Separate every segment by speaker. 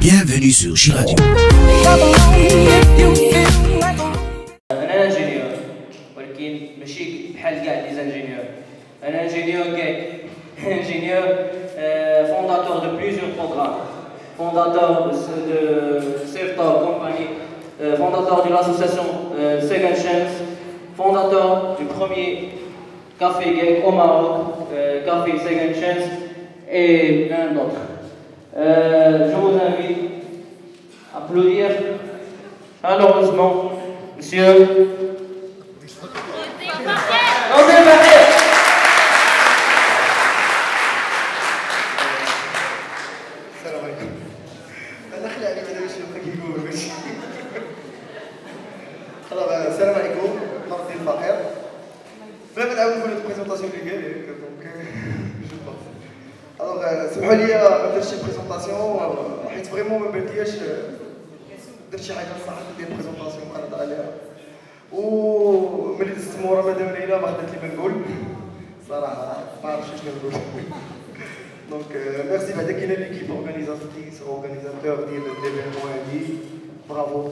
Speaker 1: Bienvenue sur Chiradio.
Speaker 2: انا انجينيور ولكن ماشي بحال كاع لي زانجينيور انا انجينيور كيك انجينيور فونداتور دو بليزيور بروغرام فونداتور de Seftor Company, euh, fondateur de l'association euh, Second Chance, fondateur du premier café gay au Maroc, euh, Café Second Chance, et plein d'autres. Euh, je vous invite à applaudir chaleureusement Monsieur André Barret.
Speaker 3: السلام عليكم انا خلي علي هذا شنو كيقول ماشي خلاص السلام عليكم مرتي الفقير بلا ما نعاود نقول البريزونطاسيون سمحوا لي ما درتش présentation حيت vraiment ما بانتياش درت شي حاجة صح ديال présentation قررت عليها وملي دزت مورا مدام ليلى ما خدات لي ما نقول صراحة ما عرفتش شنو نقول Donc, euh, merci بعدا كاينة l'équipe organisatrice organisateur ديال l'événement هادي bravo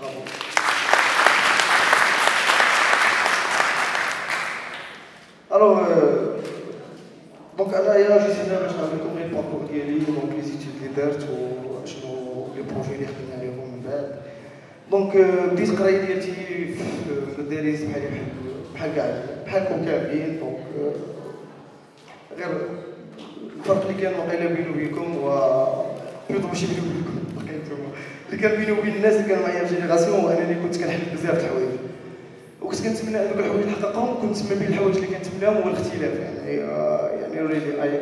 Speaker 3: bravo alors donc انايا جيت هنا باش نعمل لكم غير ال parcours ديالي donc les études اللي درت وشنو les projets اللي خدمنا عليهم من بعد donc بديت القرايه ديالتي في الدارس بحال بحال كاع بحالكم كاملين donc غير الفرق اللي كان وقيله بيني وبينكم و plutôt ماشي بيني وبينكم اللي كان بيني وبين الناس اللي كانوا معايا في génération هو انني كنت كنحب بزاف د الحوايج وكنت كنتمنى هذوك الحوايج نحققهم كنت ما بين الحوايج اللي كنتمناهم هو الاختلاف يعني آه، يعني really I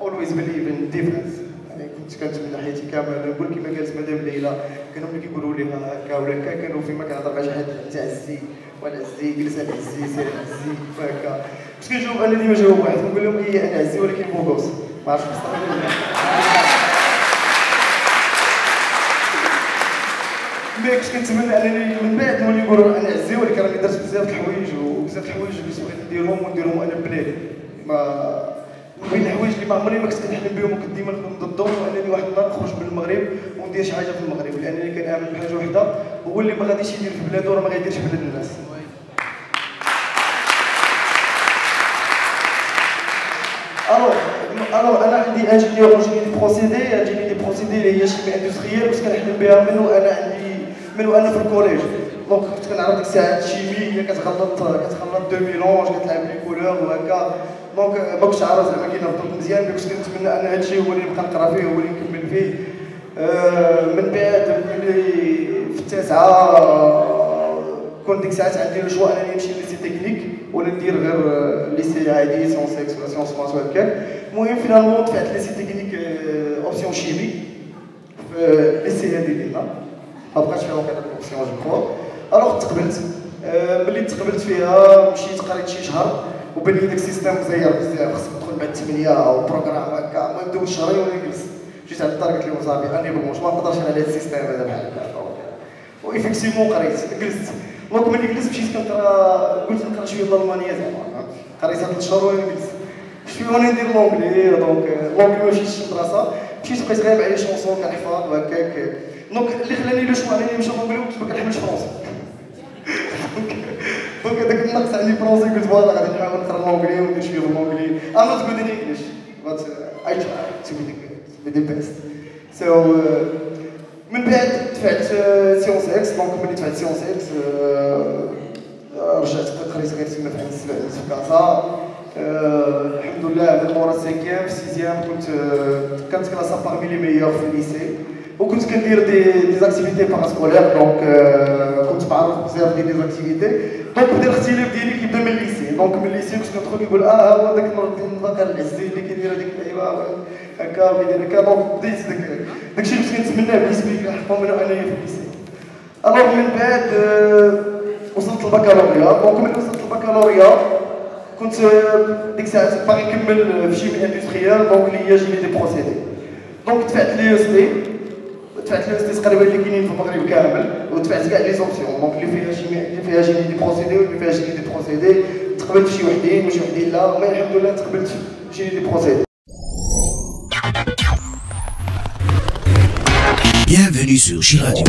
Speaker 3: always believe in difference يعني كنت كنتمنى حياتي كامله نقول كما قالت مدام ليلى كانوا ملي كيقولوا لي هكا ولا هكا كانوا فيما كنهضر مع شي حد تعزي ولا عزي جلس على عزي سير عزي وهكا باش كنجاوب أنا ديما جاوب واحد كنقول لهم إيه أنا عزي ولكن beau gosse ما عرفتش mais كنت كنتمنى انني من بعد نولي نقول أنا عزي ولكن راني درت بزاف د الحوايج وبزاف د الحوايج اللي بغيت نديرهم ونديرهم أنا بلادي ما من الحوايج اللي ما عمرني ما كنت كنحلم بهم وكنت ديما نكون ضدهم انني واحد النهار نخرج من المغرب وندير شي حاجة في المغرب لأنني كنامن بحاجة وحدة هو اللي ما غاديش يدير في بلادو راه ما غيديرش في بلاد الناس. alors alors أنا عندي ingénieur génie des procédés génie des procédés اللي هي chimie industrielle كنت كنحلم بها من وأنا عندي من وأنا في ال collège. donc كنت كنعرف ديك الساعات chimie هي كتخلط كتخلط deux mélanges كتلعب les couleurs وهكا donc ما كنتش عارف زعما كينهضر مزيان mais كنت كنتمنى ان هادشي هو اللي نبقى نقرا فيه هو اللي نكمل فيه من بعد ملي في التاسعه كنت ديك الساعات عندي le choix انني نمشي lycée technique ولا ندير غير lycée عادي sciences ex ولا sciences المهم finalement دفعت lycée technique option chimie في lycée هادي ديالنا ما بقاش فيها وقيلا ال option je crois alors تقبلت. آه، ملي تقبلت فيها مشيت قريت شي شهر وبان لي داك ال système مزير بزاف خصك تدخل بعد 8 أو programme هكا المهم دوز شهرين وأنا جلست جيت عند الدار قلت لهم صاحبي اني بغوش ما نقدرش على هذا ال système هذا بحال هكا. و effectivement قريت جلست. donc ملي جلست مشيت كنقرأ قلت نقرأ شوية الألمانية زعما. قريت ثلاث شهور وأنا جلست. شوية وأنا ندير l'anglais donc l'anglais ما مشيتش للمدرسه مشيت بقيت غايب على chansons كنحفظ وهكاك. donc اللي خلاني le choix أنني نمشي l'anglais كنت ما كنحملش فرونسي دونك هذاك النقص عندي français قلت voilà غادي نحاول نقرا l'anglais وندير شوية ب l'anglais I'm not good in English but uh, I try to be the, to be the best so uh, من بعد دفعت sciences ex donc ملي دفعت sciences ex رجعت قريت غير تما في عند السبع في كازا الحمد لله من مورا cinquième في sixième كنت كانت classé parmi les meilleurs في ال lycée وكنت كندير des des activités parascolaires donc كنت بعرف بزاف ديال les activités donc بدا الاختلاف ديالي كيبدا من ال lycée donc من ال lycée كنت كندخل نقول آه هو داك النظام العزيز اللي كيدير هذيك اللعيبة هكا وكيدير هكا donc بديت داك داكشي اللي كنت كنتمناه بالنسبة لي كنحطو منه انايا في ال lycée alors من بعد وصلت البكالوريا. donc ملي وصلت البكالوريا كنت ديك الساعات باغي نكمل في شي industriel donc اللي هي génie des procédés. donc دفعت les EST دفعت les EST تقريبا اللي كاينين في المغرب كامل ودفعت كاع les options donc اللي فيها شي اللي فيها génie des procédés واللي فيها génie des procédés. تقبلت شي وحدين وشي وحدين لا وما الحمد لله تقبلت شي لي بروسيد
Speaker 1: Bienvenue sur Chiradio.